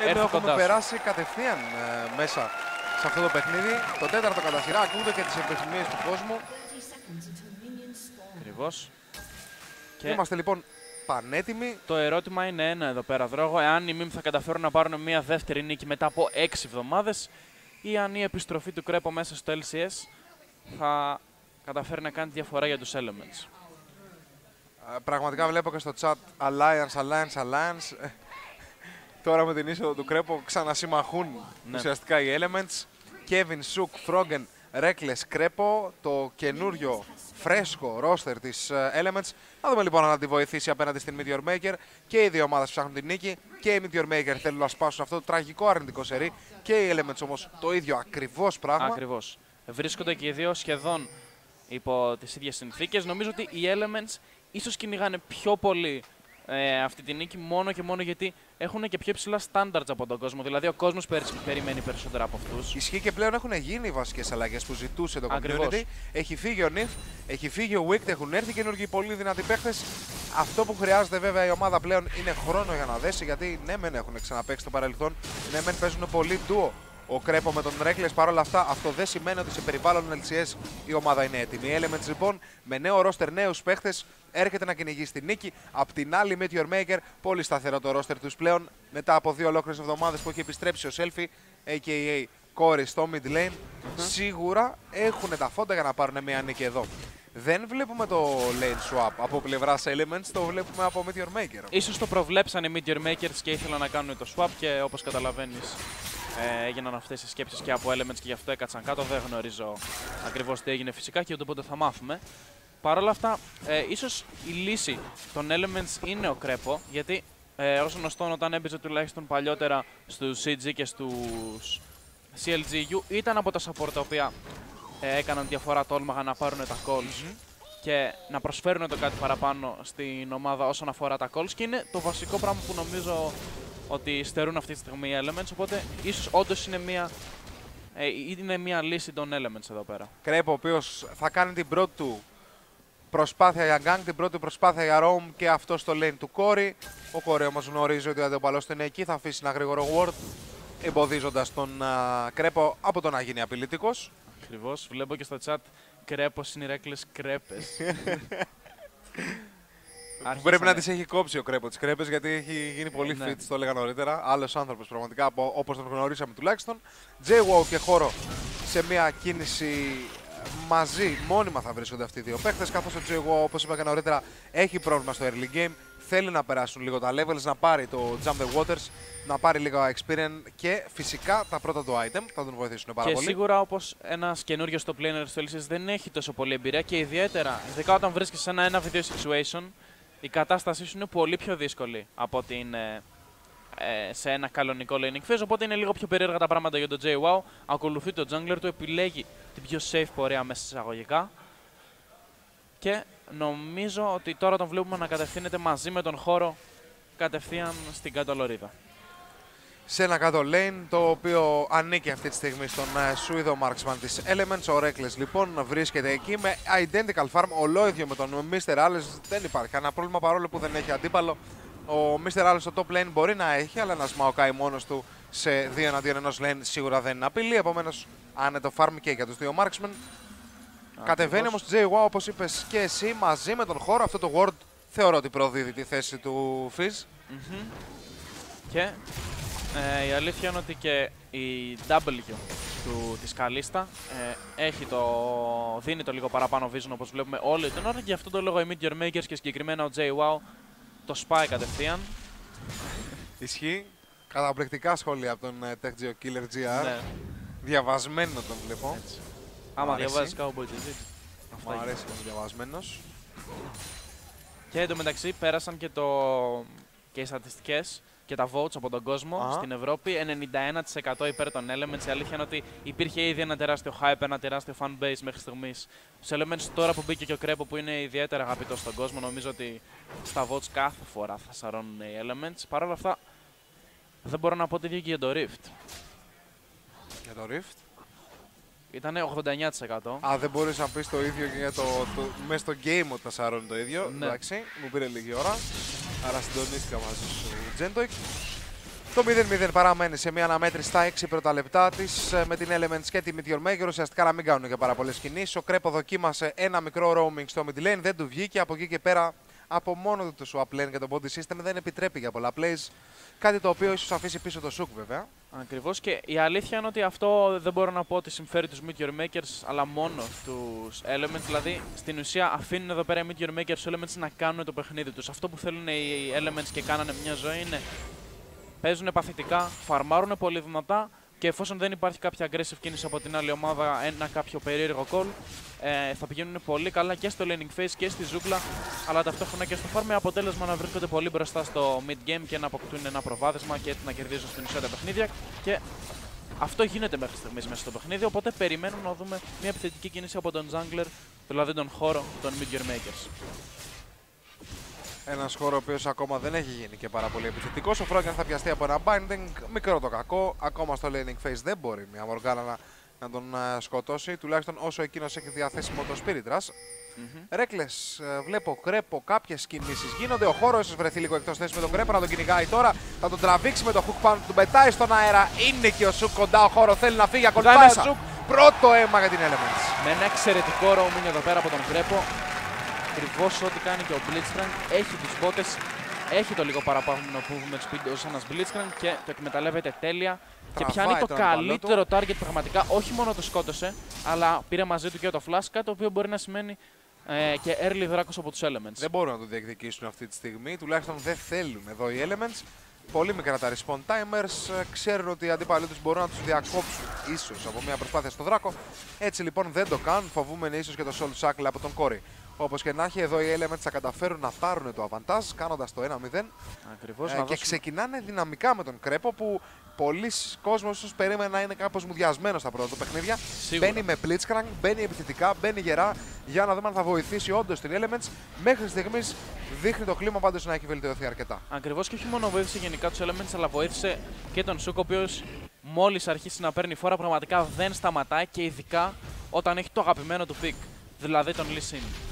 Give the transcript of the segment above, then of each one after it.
Ενώ έρθει έχουμε κοντάς σου. περάσει κατευθείαν ε, μέσα σε αυτό το παιχνίδι. Το τέταρτο κατά σειρά. Ακούτε και τις επιθυμίες του κόσμου. Ακριβώς. Και Είμαστε λοιπόν πανέτοιμοι. το ερώτημα είναι ένα εδώ πέρα, Δρόγο. Εάν οι Μιμ θα καταφέρουν να πάρουν μια δεύτερη νίκη μετά από 6 εβδομάδες ή αν η επιστροφή του Κρέπο μέσα στο LCS θα καταφέρει να κάνει διαφορά για τους Elements. Ε, Πραγματικά βλέπω και στο chat Alliance, Alliance, Alliance. Ε, Τώρα με την είσοδο του Κρέπο ξανασυμμαχούν Ναι. ουσιαστικά οι Elements. Kevin, Suk, Frogen, Reckless, Κρέπο, το καινούριο φρέσκο ρόστερ της ε, Elements. Να δούμε λοιπόν αν θα τη βοηθήσει απέναντι στην Meteor Maker. Και οι δύο ομάδες ψάχνουν την νίκη και οι Meteor Maker θέλουν να σπάσουν αυτό το τραγικό αρνητικό σερί. Και οι Elements όμως το ίδιο ακριβώς πράγμα. Ακριβώς. Βρίσκονται και οι δύο σχεδόν υπό τις ίδιες συνθήκες. Νομίζω ότι οι Elements ίσως κυνηγάνε πιο πολύ ε, αυτή τη νίκη μόνο και μόνο γιατί έχουν και πιο υψηλά standards από τον κόσμο. Δηλαδή ο κόσμος περι- περιμένει περισσότερα από αυτούς. Ισχύει και πλέον έχουν γίνει οι βασικές αλλαγές που ζητούσε το Ακριβώς. community. Έχει φύγει ο Νιφ, έχει φύγει ο Wicked, έχουν έρθει καινούργιοι πολύ δυνατοί παίχτες. Αυτό που χρειάζεται βέβαια η ομάδα πλέον είναι χρόνο για να δέσει γιατί ναι, μεν έχουν ξαναπέξει στο παρελθόν, ναι, μεν παίζουν πολύ ντουο. Ο Κρέπο με τον Reckless παρόλα αυτά, αυτό δεν σημαίνει ότι σε περιβάλλον LCS η ομάδα είναι έτοιμη. Η Elements λοιπόν με νέο ρόστερ, νέους παίχτες, έρχεται να κυνηγήσει τη νίκη. Απ' την άλλη, Meteor Maker, πολύ σταθερό το ρόστερ τους πλέον μετά από δύο ολόκληρες εβδομάδες που έχει επιστρέψει ο Selfie, a.k.a. Κόρη στο mid lane. Σίγουρα έχουν τα φόντα για να πάρουν μια νίκη εδώ. Δεν βλέπουμε το lane swap από πλευράς Elements, το βλέπουμε από Meteor Maker. Ίσως το προβλέψαν οι Meteor Makers και ήθελαν να κάνουν το swap και όπως καταλαβαίνεις ε, έγιναν αυτές οι σκέψεις και από Elements και γι' αυτό έκατσαν κάτω. Δεν γνωρίζω ακριβώς τι έγινε φυσικά και ούτε πότε θα μάθουμε. Παρ' όλα αυτά, ε, ίσως η λύση των Elements είναι ο Κρέπο, γιατί ε, όσο γνωστόν όταν έπαιζε τουλάχιστον παλιότερα στους CG και στους CLGU ήταν από τα support τα οποία ε, έκαναν διαφορά, τόλμαγαν να πάρουν τα calls και να προσφέρουν το κάτι παραπάνω στην ομάδα όσον αφορά τα calls και είναι το βασικό πράγμα που νομίζω ότι στερούν αυτή τη στιγμή οι Elements, οπότε ίσως όντως είναι μια, ε, είναι μια λύση των Elements εδώ πέρα. Κρέπο, ο οποίος θα κάνει την πρώτη του προσπάθεια για gang, την πρώτη προσπάθεια για roam και αυτό στο lane του Κόρη. Ο Κόρη όμως γνωρίζει ότι ο αντιπαλό του είναι εκεί, θα αφήσει ένα γρήγορο ward, εμποδίζοντας τον α, Κρέπο από το να γίνει απειλητικός. Ακριβώς. Βλέπω και στο chat κρέπος είναι οι ρέκλες κρέπες. Πρέπει να τις έχει κόψει ο Κρέπος τις κρέπες γιατί έχει γίνει πολύ Ναι. fit, το έλεγα νωρίτερα. Άλλος άνθρωπος πραγματικά όπως τον γνωρίσαμε τουλάχιστον. J-Wow και χώρο σε μια κίνηση ε, μαζί, μόνιμα θα βρίσκονται αυτοί οι δύο παίχτε. Καθώς ο J-Wow, όπως είπα και νωρίτερα, έχει πρόβλημα στο early game. Θέλει να περάσουν λίγο τα levels, να πάρει το Jump the Waters, να πάρει λίγο experience και φυσικά τα πρώτα του item θα τον βοηθήσουν πάρα και πολύ. σίγουρα όπως ένας καινούριος στο planer στο LCS δεν έχει τόσο πολύ εμπειρία και ιδιαίτερα, ειδικά όταν βρίσκεσαι σε ένα 1v2 situation, η κατάστασή σου είναι πολύ πιο δύσκολη από ότι είναι ε, σε ένα κανονικό laning phase. Οπότε είναι λίγο πιο περίεργα τα πράγματα για τον JWoww. Ακολουθεί το jungler του, επιλέγει την πιο safe πορεία μέσα εισαγωγικά. Και νομίζω ότι τώρα τον βλέπουμε να κατευθύνεται μαζί με τον χώρο κατευθείαν στην κάτω λωρίδα. σε ένα κάτω lane το οποίο ανήκει αυτή τη στιγμή στον ε, Σουηδό Marksman της Elements. Ο Reckless λοιπόν βρίσκεται εκεί με identical farm ολόιδιο με τον Mr. Alice. Δεν υπάρχει κανένα πρόβλημα παρόλο που δεν έχει αντίπαλο. Ο Mr. Alice στο top lane μπορεί να έχει, αλλά ένα Maokai μόνος του σε δύο εναντίον ενός lane σίγουρα δεν είναι απειλή. Επομένως άνετο farm και για τους δύο Marksman. Κατεβαίνει όμως J.Y. όπως είπες και εσύ μαζί με τον χώρο. Αυτό το ward θεωρώ ότι προδίδει τη θέση του Fizz. Μμμ. Και ε, η αλήθεια είναι ότι και η W του, της Καλίστα ε, έχει το, δίνει το λίγο παραπάνω vision όπως βλέπουμε όλη την ώρα και γι' αυτό το λόγο οι Meteor Makers και συγκεκριμένα ο JWoww το σπάει κατευθείαν. Ισχύει. Καταπληκτικά σχόλια από τον ε, Tech Geo Killer GR. Ναι, Διαβασμένο τον βλέπω. έτσι. Άμα αρέσει. διαβάζεις Cowboy GG. Αυτά Μου αρέσει που είναι διαβασμένος. Και εντωμεταξύ πέρασαν και, το... και οι στατιστικές και τα votes από τον κόσμο Α. στην Ευρώπη. 91% υπέρ των Elements. Η αλήθεια είναι ότι υπήρχε ήδη ένα τεράστιο hype, ένα τεράστιο fanbase μέχρι στιγμής. Στου Elements τώρα που μπήκε και ο Κρέπο που είναι ιδιαίτερα αγαπητός στον κόσμο, νομίζω ότι στα votes κάθε φορά θα σαρώνουν οι Elements. Παρ' όλα αυτά δεν μπορώ να πω το ίδιο και για το Rift. Για το Rift; Ήταν 89%. Α, δεν μπορείς να πεις το ίδιο και για το, το μέσα στο game ότι θα σαρώνει το ίδιο. Ναι. Εντάξει, μου πήρε λίγη ώρα. Άρα συντονίστηκα μαζί σου, Gentoik. Το 0-0 παραμένει σε μια αναμέτρηση στα 6 πρώτα λεπτά της με την Elements και τη Meteor Maker. Ουσιαστικά να μην κάνουν και πάρα πολλές κινήσεις. Ο Κρέπο δοκίμασε ένα μικρό roaming στο mid lane, δεν του βγήκε. Από εκεί και πέρα από μόνο του το swap lane και το body system δεν επιτρέπει για πολλά plays. Κάτι το οποίο ίσως αφήσει πίσω το Σουκ βέβαια. Ακριβώς και η αλήθεια είναι ότι αυτό δεν μπορώ να πω ότι συμφέρει τους Meteor Makers αλλά μόνο τους Elements. Δηλαδή στην ουσία αφήνουν εδώ πέρα οι Meteor Makers τους Elements να κάνουν το παιχνίδι τους. Αυτό που θέλουν οι Elements και κάνανε μια ζωή είναι παίζουν παθητικά, φαρμάρουν πολύ δυνατά και εφόσον δεν υπάρχει κάποια aggressive κίνηση από την άλλη ομάδα, ένα κάποιο περίεργο call, ε, θα πηγαίνουν πολύ καλά και στο laning phase και στη ζούγκλα, αλλά ταυτόχρονα και στο farm με αποτέλεσμα να βρίσκονται πολύ μπροστά στο mid game και να αποκτούν ένα προβάδισμα και έτσι να κερδίζουν στην ουσία τα παιχνίδια. Και αυτό γίνεται μέχρι στιγμής μέσα στο παιχνίδι, οπότε περιμένουμε να δούμε μια επιθετική κίνηση από τον jungler, δηλαδή τον χώρο των mid makers. Ένας χώρος ο οποίος ακόμα δεν έχει γίνει και πάρα πολύ επιθετικός. Ο Φρόγκεν θα πιαστεί από ένα binding. Μικρό το κακό. Ακόμα στο laning phase δεν μπορεί μια Μοργάνα να, να τον uh, σκοτώσει. Τουλάχιστον όσο εκείνος έχει διαθέσιμο το Spirit Rush. Mm-hmm. Ρέκλε, uh, βλέπω κρέπο, κάποιες κινήσεις γίνονται. Ο χώρος ίσως βρεθεί λίγο εκτός θέση με τον κρέπο να τον κυνηγάει τώρα. Θα τον τραβήξει με το hook πάνω, τον πετάει στον αέρα. Είναι και ο Σουκ κοντά. Ο χώρος θέλει να φύγει. Ακολουθάει ο Σουκ. Πρώτο αίμα για την Elements. Με ένα εξαιρετικό roaming εδώ πέρα από τον κρέπο ακριβώς ό,τι κάνει και ο Blitzcrank. Έχει τους μπότες, έχει το λίγο παραπάνω που έχουμε speed ως ένας Blitzcrank και το εκμεταλλεύεται τέλεια. και πιάνει το καλύτερο target πραγματικά. Όχι μόνο το σκότωσε, αλλά πήρε μαζί του και το flash, το οποίο μπορεί να σημαίνει ε, και early δράκος από τους Elements. Δεν μπορούν να το διεκδικήσουν αυτή τη στιγμή, τουλάχιστον δεν θέλουν εδώ οι Elements. Πολύ μικρά τα respawn timers, ε, ξέρουν ότι οι αντίπαλοι τους μπορούν να τους διακόψουν ίσως από μια προσπάθεια στο δράκο. Έτσι λοιπόν δεν το κάνουν, φοβούμενοι ίσως και το Soul Shackle από τον Κόρη. Όπως και να έχει, εδώ οι Elements θα καταφέρουν να πάρουν το avantage κάνοντας το 1-0. Ακριβώς. Ε, και ξεκινάνε δυναμικά με τον Κρέπο που πολλοί κόσμοι ίσως περίμενε να είναι κάπως μουδιασμένος στα πρώτα παιχνίδια. Σίγουρα. Μπαίνει με Blitzcrank, μπαίνει επιθετικά, μπαίνει γερά για να δούμε αν θα βοηθήσει όντως την Elements. Μέχρι στιγμής δείχνει το κλίμα πάντως να έχει βελτιωθεί αρκετά. Ακριβώς και όχι μόνο βοήθησε γενικά τους Elements, αλλά βοήθησε και τον Shook, ο οποίος μόλις αρχίσει να παίρνει φόρα πραγματικά δεν σταματάει και ειδικά όταν έχει το αγαπημένο του pick, δηλαδή τον Lee Sin.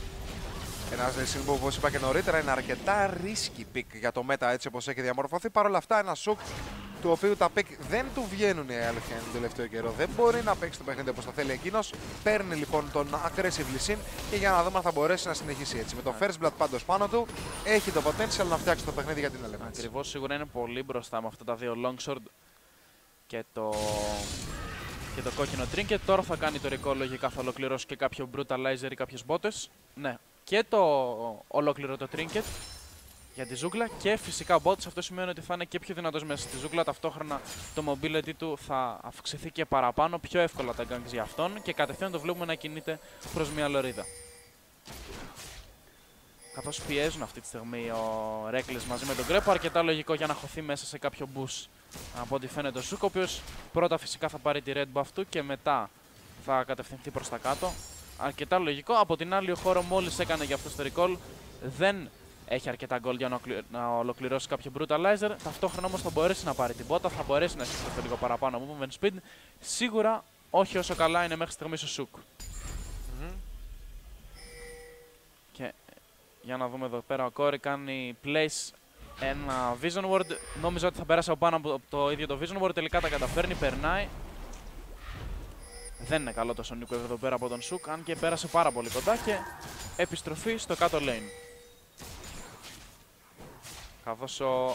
Ένας Lee Sin που όπως είπα και νωρίτερα είναι αρκετά risky pick για το meta έτσι όπως έχει διαμορφωθεί. Παρ' όλα αυτά ένα Shook του οποίου τα pick δεν του βγαίνουν η αλήθεια είναι τον τελευταίο καιρό. Δεν μπορεί να παίξει το παιχνίδι όπως το θέλει εκείνος. Παίρνει λοιπόν τον aggressive Lee Sin και για να δούμε αν θα μπορέσει να συνεχίσει έτσι. Με το first blood πάντως πάνω του έχει το potential να φτιάξει το παιχνίδι για την Elements. Ακριβώς σίγουρα είναι πολύ μπροστά με αυτά τα δύο longsword και το και το κόκκινο trinket. Τώρα θα κάνει το recall λογικά θα ολοκληρώσει και κάποιο brutalizer ή κάποιες μπότε. Ναι, και το ολόκληρο το trinket για τη ζούγκλα και φυσικά ο bots. Αυτό σημαίνει ότι θα είναι και πιο δυνατός μέσα στη ζούγκλα. Ταυτόχρονα το mobility του θα αυξηθεί και παραπάνω, πιο εύκολα τα ganks για αυτόν και κατευθείαν το βλέπουμε να κινείται προς μια λωρίδα. Καθώς πιέζουν αυτή τη στιγμή ο Reckless μαζί με τον Γκρέπο, αρκετά λογικό για να χωθεί μέσα σε κάποιο boost από ό,τι φαίνεται ο Σούκ, ο οποίος πρώτα φυσικά θα πάρει τη red buff του και μετά θα κατευθυνθεί προς τα κάτω αρκετά λογικό. Από την άλλη, ο χώρο μόλις έκανε για αυτό το recall δεν έχει αρκετά gold για να ολοκληρώσει κάποιο brutalizer. Ταυτόχρονα όμως θα μπορέσει να πάρει την πότα, θα μπορέσει να το λίγο παραπάνω movement speed. Σίγουρα όχι όσο καλά είναι μέχρι στιγμής ο Σουκ. Και για να δούμε εδώ πέρα, ο Κόρη κάνει place ένα Vision Ward. Νόμιζα ότι θα περάσει από πάνω από το ίδιο το Vision Ward. Τελικά τα καταφέρνει, περνάει. Δεν είναι καλό το Sonic εδώ πέρα από τον Σουκ, αν και πέρασε πάρα πολύ κοντά και επιστροφή στο κάτω lane. Καθώς ο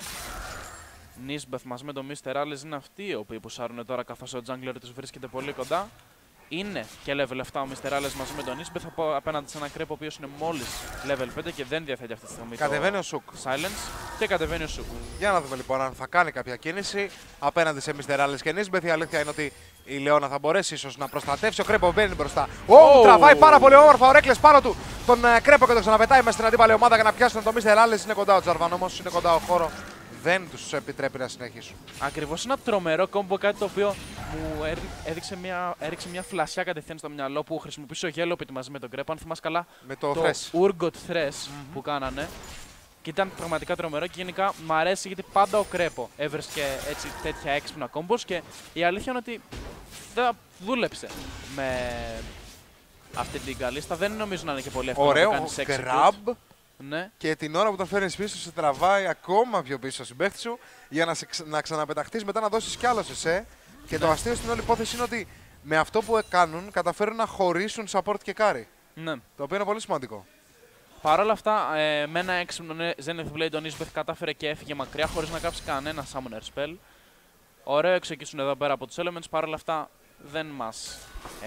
Νίσμπεθ μαζί με τον Mr. Alice είναι αυτοί οι οποίοι πουσάρουν τώρα καθώς ο Jungler τους βρίσκεται πολύ κοντά. Είναι και level 7 ο Mr. Alice μαζί με τον Νίσμπεθ απέναντι σε ένα κρέπο ο οποίος είναι μόλις level 5 και δεν διαθέτει αυτή τη στιγμή Κατεβαίνει ο Σουκ. Silence και κατεβαίνει ο Σουκ. Για να δούμε λοιπόν αν θα κάνει κάποια κίνηση απέναντι σε Mr. Alice και Νίσμπεθ. Η αλήθεια είναι ότι η Λεώνα θα μπορέσει ίσως να προστατεύσει. Ο Κρέπο μπαίνει μπροστά. Oh! τραβάει πάρα πολύ όμορφα ο Ρέκλε πάνω του. Τον uh, Κρέπο και τον ξαναπετάει μέσα στην αντίπαλη ομάδα για να πιάσουν τον Μίστερ Άλλε. Είναι κοντά ο Τζαρβαν όμως, είναι κοντά ο χώρο. Δεν τους επιτρέπει να συνεχίσουν. Ακριβώς ένα τρομερό κόμπο, κάτι το οποίο μου έδειξε μια, έριξε μια φλασιά κατευθείαν στο μυαλό που χρησιμοποίησε ο Yellow μαζί με τον Κρέπο. Αν θυμάσαι καλά, με το, το Urgot Thresh mm -hmm. που κάνανε. Και ήταν πραγματικά τρομερό και γενικά μου αρέσει γιατί πάντα ο Κρέπο έβρισκε έτσι τέτοια έξυπνα κόμπος και η αλήθεια είναι ότι δεν δούλεψε με αυτή την καλίστα. Δεν νομίζω να είναι και πολύ εύκολο Ωραίο, να κάνει grab. Ναι. και την ώρα που τον φέρνεις πίσω σε τραβάει ακόμα πιο πίσω στην παίχτη σου για να, σε, ξα- να ξαναπεταχτείς μετά να δώσεις κι άλλος σε σε. Και το αστείο στην όλη υπόθεση είναι ότι με αυτό που κάνουν καταφέρουν να χωρίσουν support και carry. ναι. Το οποίο είναι πολύ σημαντικό. Παρ' όλα αυτά, ε, με ένα έξυπνο ναι, Zenith Blade ο Nisbeth κατάφερε και έφυγε μακριά χωρίς να κάψει κανένα Summoner Spell. Ωραίο εξεκίσουν εδώ πέρα από τους Elements. Παρ' όλα αυτά, δεν μας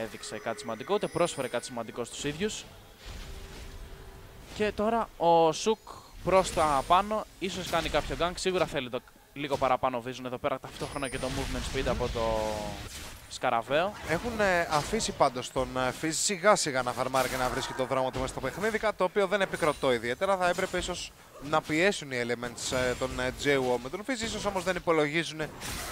έδειξε κάτι σημαντικό, ούτε πρόσφερε κάτι σημαντικό στους ίδιους. Και τώρα ο Σουκ προς τα πάνω, ίσως κάνει κάποιο gank. Σίγουρα θέλει το λίγο παραπάνω vision εδώ πέρα ταυτόχρονα και το movement speed από το Σκαραβαίο. Έχουν ε, αφήσει πάντως τον ε, Fizz σιγά σιγά να φαρμάρει και να βρίσκει το δρόμο του μέσα στο παιχνίδι, κάτι το οποίο δεν επικροτώ ιδιαίτερα. Θα έπρεπε ίσως να πιέσουν οι elements ε, τον ε, JWO με τον Fizz, ίσως όμως δεν υπολογίζουν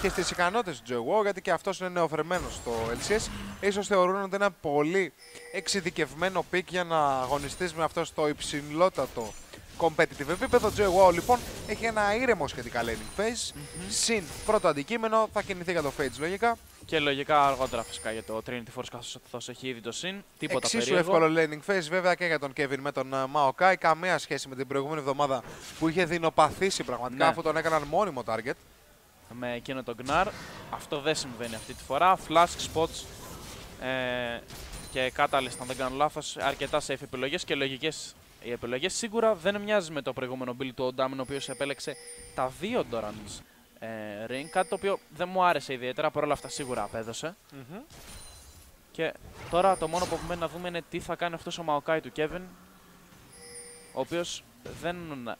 και στις ικανότητες του JWO, γιατί και αυτός είναι νεοφερμένος στο LCS. σω θεωρούν ότι είναι ένα πολύ εξειδικευμένο pick για να αγωνιστείς με αυτό στο υψηλότατο competitive επίπεδο. JWO λοιπόν έχει ένα ήρεμο σχετικά laning phase. Συν πρώτο αντικείμενο, θα κινηθεί για το Fates λογικά. Και λογικά αργότερα φυσικά για το Trinity Force καθώς έχει ήδη το συν. Τίποτα Εξίσου περίεργο. εύκολο laning phase βέβαια και για τον Kevin με τον uh, Maokai. Καμία σχέση με την προηγούμενη εβδομάδα που είχε δεινοπαθήσει πραγματικά Ναι. αφού τον έκαναν μόνιμο target. με εκείνο τον Gnar. Αυτό δεν συμβαίνει αυτή τη φορά. Flask, spots ε, και Catalyst, αν δεν κάνω λάθος, αρκετά safe επιλογές και λογικές οι επιλογές. Σίγουρα δεν μοιάζει με το προηγούμενο build του Odamin, ο οποίος επέλεξε τα δύο Dorans ε, ring, κάτι το οποίο δεν μου άρεσε ιδιαίτερα, παρόλα αυτά σίγουρα απέδωσε. Και τώρα το μόνο που μένει να δούμε είναι τι θα κάνει αυτός ο Maokai του Kevin, ο οποίος δεν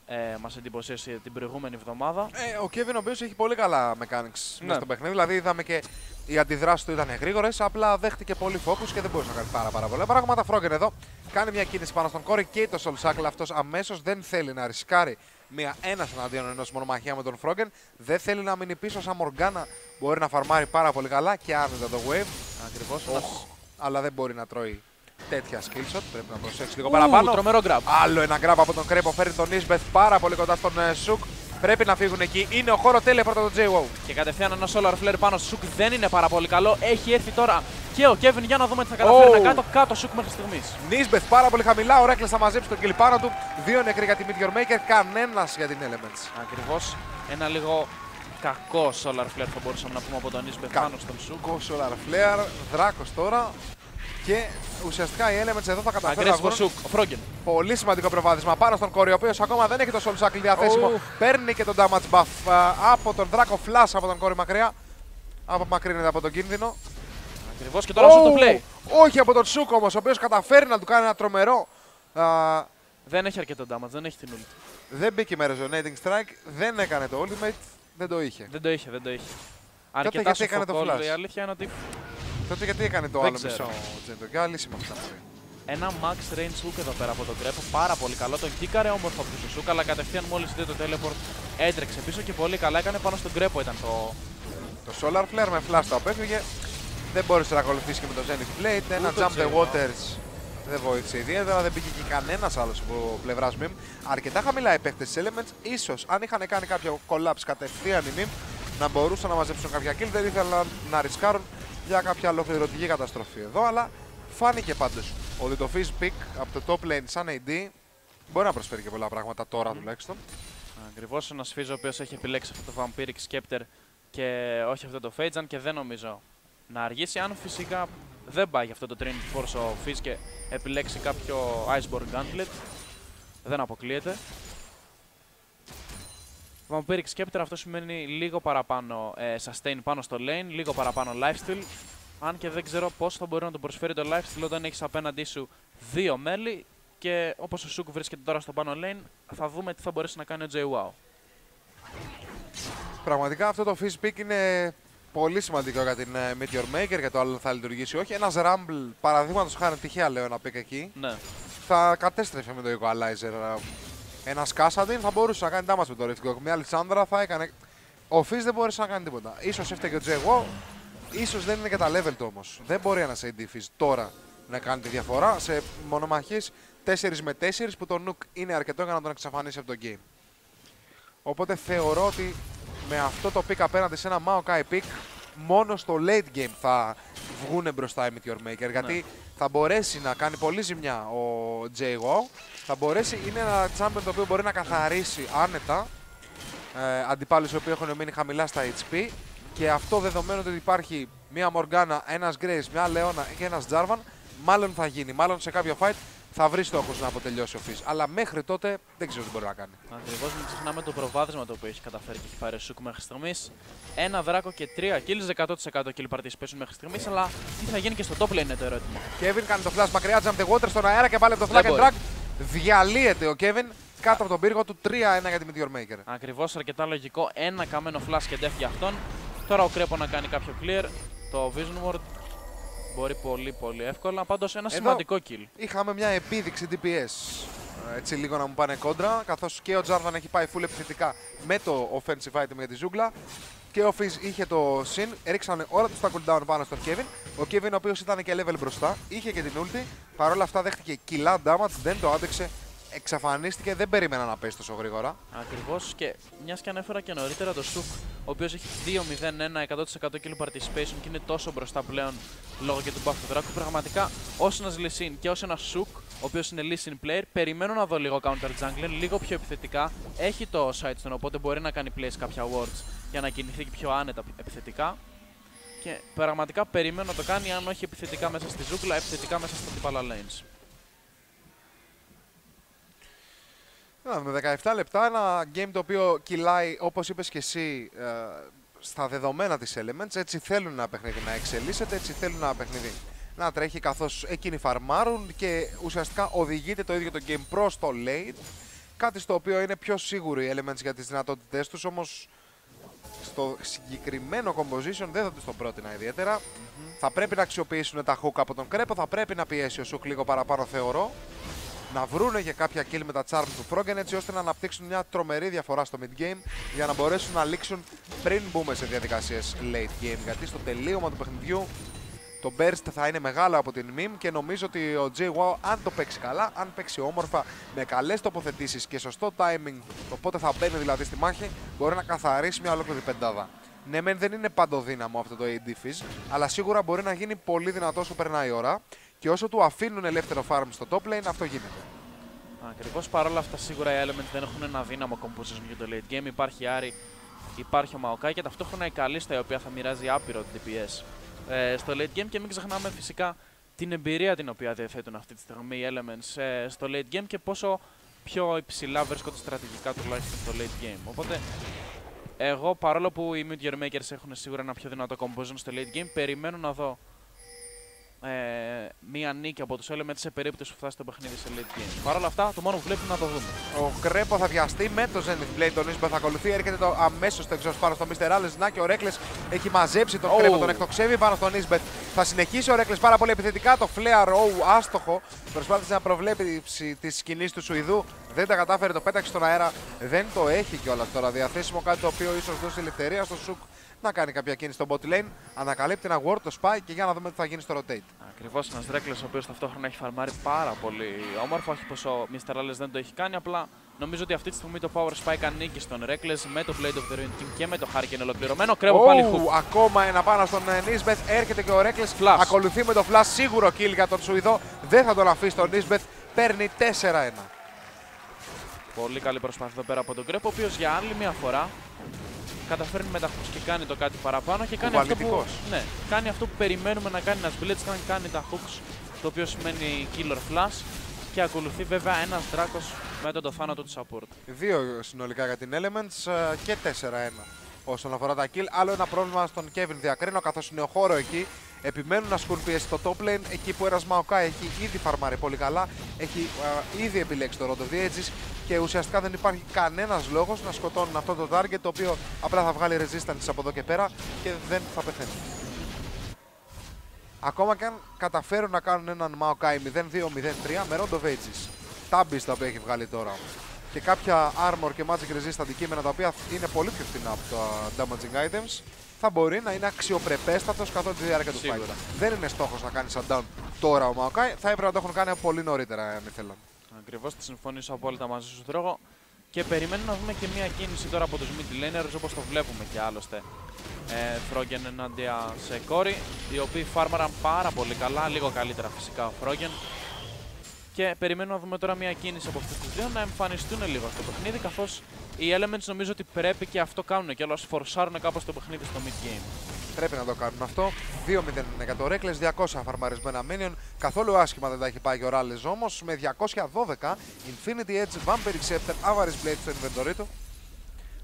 ε, μας εντυπωσίασε την προηγούμενη εβδομάδα. Ε, ο Kevin ο οποίος έχει πολύ καλά mechanics Ναι. μέσα στο παιχνίδι. Δηλαδή είδαμε και οι αντιδράσεις του ήταν γρήγορες. Απλά δέχτηκε πολύ focus και δεν μπορούσε να κάνει πάρα, πάρα πολλά πράγματα. Φρόγκεν εδώ κάνει μια κίνηση πάνω στον κόρη και το Soul Shackle. Αυτός αμέσως δεν θέλει να ρισκάρει μία ένας εναντίον ενός μονομαχία με τον Φρόγκεν. Δεν θέλει να μείνει πίσω. Σαν Μοργάνα μπορεί να φαρμάρει πάρα πολύ καλά και άνετα το wave. Ακριβώς. Οχ, αλλά δεν μπορεί να τρώει τέτοια skill shot. Πρέπει να προσέξει λίγο Ου, παραπάνω. τρομερό grab. Άλλο ένα grab από τον Κρέπο φέρνει τον Ισμπεθ πάρα πολύ κοντά στον ε, Σουκ. Πρέπει να φύγουν εκεί. Είναι ο χώρο τέλεια πρώτα τον JWO. Και κατευθείαν ένα solar flare πάνω στο Σουκ δεν είναι πάρα πολύ καλό. Έχει έρθει τώρα και ο Kevin για να δούμε τι θα καταφέρει Oh. να κάτω κάτω Σουκ μέχρι στιγμής. Νίσμπεθ πάρα πολύ χαμηλά. Ο Ρέκλες θα μαζέψει τον kill πάνω του. Δύο νεκροί για τη Meteor Maker. Κανένας για την Elements. Ακριβώς ένα λίγο κακό solar flare θα μπορούσαμε να πούμε από τον Isbeth Κα- πάνω στον Σουκ. Κακό Solar Flare. Δράκος τώρα. Και ουσιαστικά οι Elements εδώ θα καταφέρουν να Aggressive ο βγουν. Σουκ, ο Φρόγγεν. Πολύ σημαντικό προβάδισμα πάνω στον Κόρη, ο οποίος ακόμα δεν έχει το Soul Shackle διαθέσιμο. Ου. Παίρνει και τον damage buff α, από τον Δράκο Flash από τον Κόρη μακριά. Απομακρύνεται από τον κίνδυνο. Ακριβώς και τώρα στο Ου, play. Όχι από τον Σούκ όμως, ο οποίος καταφέρει να του κάνει ένα τρομερό. α, Δεν έχει αρκετό damage, δεν έχει την ult. δεν μπήκε με Resonating Strike, δεν έκανε το Ultimate, δεν το είχε. Δεν το είχε, δεν το είχε. Αρκετά γιατί έκανε το σοφοκόλ, flash? Η αλήθεια είναι ότι Τότε γιατί έκανε το Δεν άλλο ξέρω. μισό Τζέντο. Για λύση με αυτά. μωρέ. ένα max range hook εδώ πέρα από τον Κρέπο. Πάρα πολύ καλό. Τον κίκαρε όμορφα από τον Σουκ, αλλά κατευθείαν μόλις είδε το teleport έτρεξε πίσω και πολύ καλά έκανε πάνω στον Κρέπο ήταν το. Το Solar Flare με flash το απέφυγε. Δεν μπόρεσε να ακολουθήσει και με το Zenith Blade. Ένα Ούτε Jump the J-Wow. Waters δεν βοήθησε ιδιαίτερα. Δεν μπήκε και κανένας άλλος από πλευράς Mim. Αρκετά χαμηλά οι παίκτες της Elements. σω αν είχαν κάνει κάποιο collapse κατευθείαν οι Mim να μπορούσαν να μαζέψουν κάποια kill. Δεν ήθελαν να ρισκάρουν για κάποια ολοκληρωτική καταστροφή εδώ. Αλλά φάνηκε πάντως ότι το Fizz Pick από το top lane σαν AD μπορεί να προσφέρει και πολλά πράγματα τώρα τουλάχιστον. Ακριβώς ένας Φίζο ο οποίος έχει επιλέξει αυτό το Vampiric Scepter και όχι αυτό το Fajan και δεν νομίζω να αργήσει. Αν φυσικά δεν πάει για αυτό το Trinity Force ο Fizz και επιλέξει κάποιο Iceborne Gauntlet, δεν αποκλείεται. Vampiric Scepter αυτό σημαίνει λίγο παραπάνω ε, sustain πάνω στο lane, λίγο παραπάνω lifesteal. Αν και δεν ξέρω πώς θα μπορεί να το προσφέρει το lifesteal όταν έχεις απέναντί σου δύο μέλη και όπως ο Σουκ βρίσκεται τώρα στο πάνω lane, θα δούμε τι θα μπορέσει να κάνει ο JWoww. Πραγματικά αυτό το Fizz Pick είναι πολύ σημαντικό για την ε, Meteor Maker, για το άλλο θα λειτουργήσει ή όχι. Ένας Rumble, παραδείγματος χάρη τυχαία λέω ένα pick εκεί, Ναι, θα κατέστρεφε με το Equalizer. Ένας Κάσαντιν θα μπορούσε να κάνει damage με το Rift Cock. Μια Λιτσάνδρα θα έκανε. Ο Fizz δεν μπορούσε να κάνει τίποτα. σω έφταιγε ο Τζεγό, ίσως δεν είναι και τα level του όμως. Δεν μπορεί ένας AD Fizz τώρα να κάνει τη διαφορά σε μονομαχίε 4 με 4 που το Nook είναι αρκετό για να τον εξαφανίσει από το game. Οπότε θεωρώ ότι με αυτό το pick απέναντι σε ένα Maokai pick μόνο στο late game θα βγούνε μπροστά οι Meteor Maker γιατί θα μπορέσει να κάνει πολύ ζημιά ο J.O. θα μπορέσει, είναι ένα champion το οποίο μπορεί να καθαρίσει άνετα ε, αντιπάλους οι οποίοι έχουν μείνει χαμηλά στα HP και αυτό δεδομένου ότι υπάρχει μία Μοργάνα, ένας Grace, μια Λεώνα και ένας Jarvan μάλλον θα γίνει, μάλλον σε κάποιο fight θα βρει στόχο να αποτελειώσει ο Φιζ. Αλλά μέχρι τότε δεν ξέρω τι μπορεί να κάνει. Ακριβώς, μην ξεχνάμε το προβάδισμα το οποίο έχει καταφέρει και έχει πάρει ο Σούκ μέχρι στιγμής. Ένα δράκο και τρία kills, 100% kill participation μέχρι στιγμής. Αλλά τι θα γίνει και στο top lane είναι το ερώτημα. Κέβιν κάνει το flash μακριά, jump the water στον αέρα και πάλι το flag and drag. Διαλύεται ο Κέβιν κάτω από τον πύργο του 3-1 για τη Meteor Maker. Ακριβώς, αρκετά λογικό. Ένα καμένο flash και def για αυτόν. Τώρα ο Κρέπο να κάνει κάποιο clear. Το Vision Ward μπορεί πολύ πολύ εύκολα. Πάντως ένα Εδώ σημαντικό kill. Είχαμε μια επίδειξη DPS. Έτσι λίγο να μου πάνε κόντρα. Καθώς και ο Τζάρβαν έχει πάει full επιθετικά με το offensive item για τη ζούγκλα. Και ο Fizz είχε το συν. Έριξαν όλα τους τα cooldown πάνω στον Kevin. Ο Kevin, ο οποίος ήταν και level μπροστά, είχε και την ulti. Παρ' όλα αυτά δέχτηκε κιλά damage, δεν το άντεξε. Εξαφανίστηκε, δεν περίμενα να πέσει τόσο γρήγορα. Ακριβώς και μιας και ανέφερα και νωρίτερα το Σουκ, ο οποίος έχει 2-0-1 100% kill participation και είναι τόσο μπροστά πλέον λόγω και του buff του δράκου. Πραγματικά ως ένας Lee και ως ένας Σουκ, ο οποίος είναι Lee player, περιμένω να δω λίγο counter jungler, λίγο πιο επιθετικά. Έχει το Sidestone, οπότε μπορεί να κάνει place κάποια wards για να κινηθεί πιο άνετα επιθετικά. Και πραγματικά περιμένω να το κάνει, αν όχι επιθετικά μέσα στη ζούγκλα, επιθετικά μέσα στα αντίπαλα lanes. Με 17 λεπτά, ένα game το οποίο κυλάει, όπως είπες και εσύ, ε, στα δεδομένα της Elements. Έτσι θέλουν ένα παιχνίδι να εξελίσσεται, έτσι θέλουν ένα παιχνίδι να τρέχει καθώς εκείνοι φαρμάρουν και ουσιαστικά οδηγείται το ίδιο το game προς το late. Κάτι στο οποίο είναι πιο σίγουρο οι Elements για τις δυνατότητές τους, όμως στο συγκεκριμένο composition δεν θα τους το πρότεινα ιδιαίτερα. Θα πρέπει να αξιοποιήσουν τα hook από τον Κρέπο, θα πρέπει να πιέσει ο Σουκ λίγο παραπάνω θεωρώ να βρούνε για κάποια kill με τα charm του Froggen έτσι ώστε να αναπτύξουν μια τρομερή διαφορά στο mid game για να μπορέσουν να λήξουν πριν μπούμε σε διαδικασίες late game. Γιατί στο τελείωμα του παιχνιδιού το burst θα είναι μεγάλο από την meme και νομίζω ότι ο Jay Wow αν το παίξει καλά, αν παίξει όμορφα με καλές τοποθετήσεις και σωστό timing το πότε θα μπαίνει δηλαδή στη μάχη μπορεί να καθαρίσει μια ολόκληρη πεντάδα. Ναι, μεν δεν είναι παντοδύναμο αυτό το AD Fizz, αλλά σίγουρα μπορεί να γίνει πολύ δυνατός όσο περνάει η ώρα. Και όσο του αφήνουν ελεύθερο farm στο top lane, αυτό γίνεται. Ακριβώς παρόλα αυτά, σίγουρα οι Elements δεν έχουν ένα δύναμο composition για το late game. Υπάρχει η Άρη, υπάρχει ο Μαοκάι και ταυτόχρονα η Καλίστα η οποία θα μοιράζει άπειρο DPS ε, στο late game. Και μην ξεχνάμε φυσικά την εμπειρία την οποία διαθέτουν αυτή τη στιγμή οι Elements ε, στο late game και πόσο πιο υψηλά βρίσκονται στρατηγικά τουλάχιστον στο late game. Οπότε, εγώ παρόλο που οι Meteor Makers έχουν σίγουρα ένα πιο δυνατό composition στο late game, περιμένω να δω ε, μία νίκη από τους Elements σε περίπτωση που φτάσει το παιχνίδι σε late game. Παρ' όλα αυτά, το μόνο που βλέπει είναι να το δούμε. Ο Κρέπο θα βιαστεί με το Zenith Blade, τον Ισμπε θα ακολουθεί. Έρχεται το αμέσως το εξώ πάνω στο Mr. Άλε. Να και ο Ρέκλε έχει μαζέψει τον oh. Κρέπο, τον εκτοξεύει πάνω στον Ισμπετ. Θα συνεχίσει ο Ρέκλε πάρα πολύ επιθετικά. Το Flare, oh, άστοχο. Προσπάθησε να προβλέπει τη σκηνή του Σουηδού. Δεν τα κατάφερε, το πέταξε στον αέρα. Δεν το έχει κιόλας τώρα διαθέσιμο. Κάτι το οποίο ίσως δώσει ελευθερία στο Σουκ να κάνει κάποια κίνηση στο bot lane. Ανακαλύπτει ένα ward, το spy και για να δούμε τι θα γίνει στο rotate. Ακριβώς ένας Ρέκλε ο οποίος ταυτόχρονα έχει φαρμάρει πάρα πολύ όμορφο. Όχι πως ο Mr. Alex δεν το έχει κάνει, απλά νομίζω ότι αυτή τη στιγμή το Power Spike ανήκει στον Reckless με το Blade of the Ruin King και με το Hurricane ολοκληρωμένο. Κρέμω oh, πάλι hook. Ακόμα ένα πάνω στον Nisbeth. Έρχεται και ο Reckless. Flash. Ακολουθεί με το flash. Σίγουρο kill για τον Σουηδό. Δεν θα τον αφήσει τον Nisbeth. Παίρνει 4-1. Πολύ καλή προσπάθεια εδώ πέρα από τον Κρέπο, ο οποίος για άλλη μια φορά καταφέρνει με τα hooks και κάνει το κάτι παραπάνω και κάνει αυτό, που, ναι, κάνει αυτό που περιμένουμε να κάνει ένας Blitz, κάνει, κάνει τα hooks, το οποίο σημαίνει killer flash και ακολουθεί βέβαια ένας δράκος με το θάνατο του support. Δύο συνολικά για την Elements ε, και 4-1 όσον αφορά τα kill. Άλλο ένα πρόβλημα στον Kevin Διακρίνο καθώς είναι ο χώρο εκεί. Επιμένουν να σκούν πίεση στο top lane, εκεί που ένας Μαοκάι έχει ήδη φαρμάρει πολύ καλά, έχει α, ήδη επιλέξει το Road of the Edges και ουσιαστικά δεν υπάρχει κανένας λόγος να σκοτώνουν αυτό το target το οποίο απλά θα βγάλει resistance από εδώ και πέρα και δεν θα πεθαίνει. Ακόμα και αν καταφέρουν να κάνουν έναν Maokai 0-2-0-3 με Road of Ages. Tabis τα οποία έχει βγάλει τώρα. Και κάποια armor και magic resist αντικείμενα τα οποία είναι πολύ πιο φθηνά από τα damaging items θα μπορεί να είναι αξιοπρεπέστατος καθ' όλη τη διάρκεια του fight. Δεν είναι στόχος να κάνει shutdown τώρα ο Maokai, θα έπρεπε να το έχουν κάνει πολύ νωρίτερα αν ήθελαν. Ακριβώς, θα συμφωνήσω απόλυτα μαζί σου, Δρόγο. Και περιμένω να δούμε και μια κίνηση τώρα από τους mid laners όπως το βλέπουμε και άλλωστε. Ε, Froggen ενάντια σε Κόρη, οι οποίοι φάρμαραν πάρα πολύ καλά, λίγο καλύτερα φυσικά ο Froggen. Και περιμένουμε να δούμε τώρα μια κίνηση από αυτούς τους δύο να εμφανιστούν λίγο στο παιχνίδι. Καθώς οι Elements νομίζω ότι πρέπει και αυτό κάνουν και όλα φορσάρουν κάπως το παιχνίδι στο mid game. Πρέπει να το κάνουν αυτό. 2-0 για το Reckless, 200 φαρμαρισμένα minion. Καθόλου άσχημα δεν τα έχει πάει ο Ράλε όμως. Με 212 Infinity Edge, Vampiric Scepter, Avaris Blade στο inventory του.